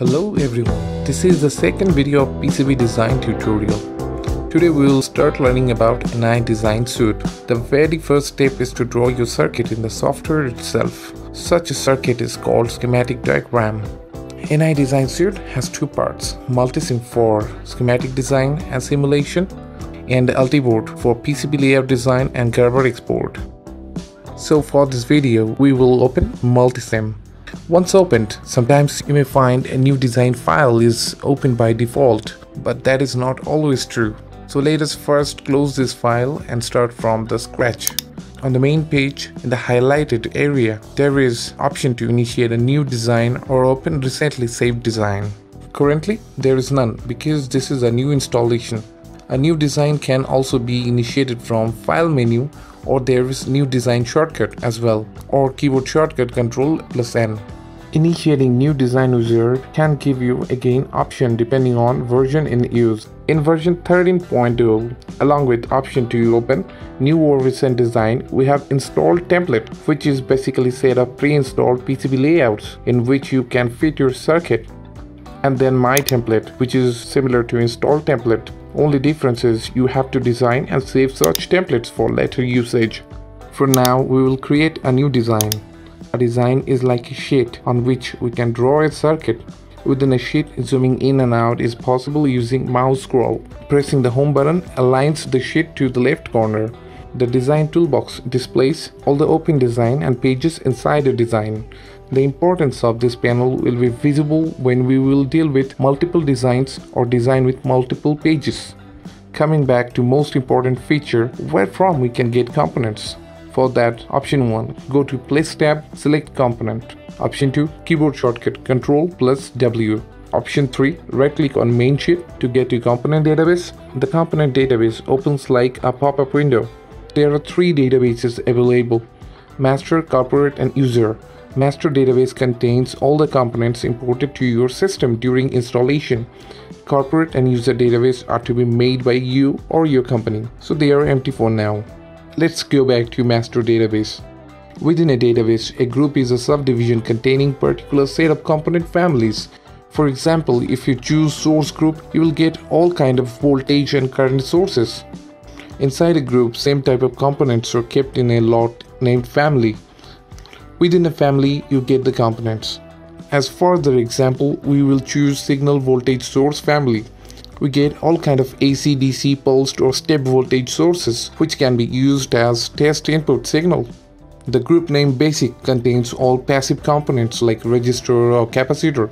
Hello everyone, this is the second video of PCB design tutorial. Today we will start learning about NI design suite. The very first step is to draw your circuit in the software itself. Such a circuit is called schematic diagram. NI design suite has two parts, Multisim for schematic design and simulation and Ultiboard for PCB layout design and Gerber export. So for this video we will open Multisim. Once opened, sometimes you may find a new design file is opened by default, but that is not always true. So let us first close this file and start from the scratch. On the main page, in the highlighted area, there is option to initiate a new design or open recently saved design. Currently, there is none because this is a new installation. A new design can also be initiated from file menu or there is new design shortcut as well or keyboard shortcut control plus n. Initiating new design wizard can give you again option depending on version in use. In version 13.0 along with option to open new or recent design we have installed template which is basically set of pre-installed PCB layouts in which you can fit your circuit and then my template which is similar to install template only difference is you have to design and save such templates for later usage. For now, we will create a new design. A design is like a sheet on which we can draw a circuit. Within a sheet, zooming in and out is possible using mouse scroll. Pressing the home button aligns the sheet to the left corner. The design toolbox displays all the open design and pages inside the design. The importance of this panel will be visible when we will deal with multiple designs or design with multiple pages. Coming back to most important feature, where from we can get components. For that, option 1, go to place tab, select component. Option 2, keyboard shortcut Control plus W. Option 3, right click on main sheet to get to component database. The component database opens like a pop-up window. There are three databases available, master, corporate and user. Master database contains all the components imported to your system during installation. Corporate and user database are to be made by you or your company, so they are empty for now. Let's go back to master database. Within a database, a group is a subdivision containing particular set of component families. For example, if you choose source group, you will get all kind of voltage and current sources. Inside a group, same type of components are kept in a lot named family. Within a family, you get the components. As further example, we will choose signal voltage source family. We get all kind of AC, DC, pulsed or step voltage sources which can be used as test input signal. The group name basic contains all passive components like resistor or capacitor.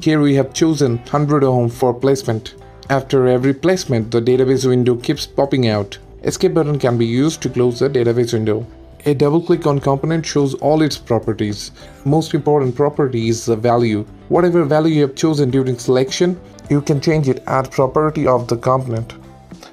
Here we have chosen 100 ohm for placement. After every placement, the database window keeps popping out. Escape button can be used to close the database window. A double click on component shows all its properties. Most important property is the value. Whatever value you have chosen during selection, you can change it at property of the component.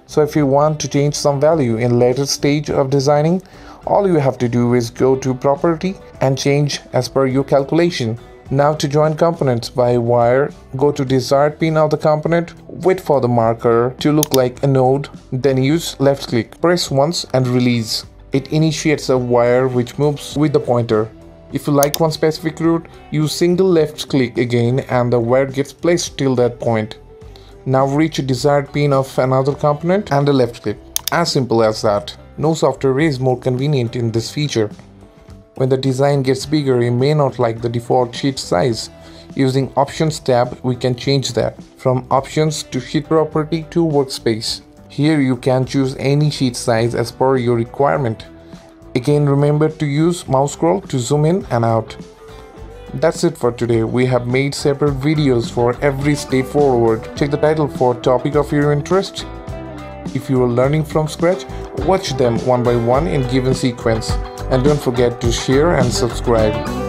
So if you want to change some value in later stage of designing, all you have to do is go to property and change as per your calculation. Now to join components by wire, go to desired pin of the component, wait for the marker to look like a node, then use left click, press once and release it initiates a wire which moves with the pointer. If you like one specific route, use single left click again and the wire gets placed till that point. Now reach a desired pin of another component and a left click. As simple as that. No software is more convenient in this feature. When the design gets bigger, you may not like the default sheet size. Using Options tab, we can change that from Options to Sheet Property to Workspace. Here you can choose any sheet size as per your requirement. Again remember to use mouse scroll to zoom in and out. That's it for today. We have made separate videos for every step forward. Check the title for topic of your interest. If you are learning from scratch, watch them one by one in given sequence. And don't forget to share and subscribe.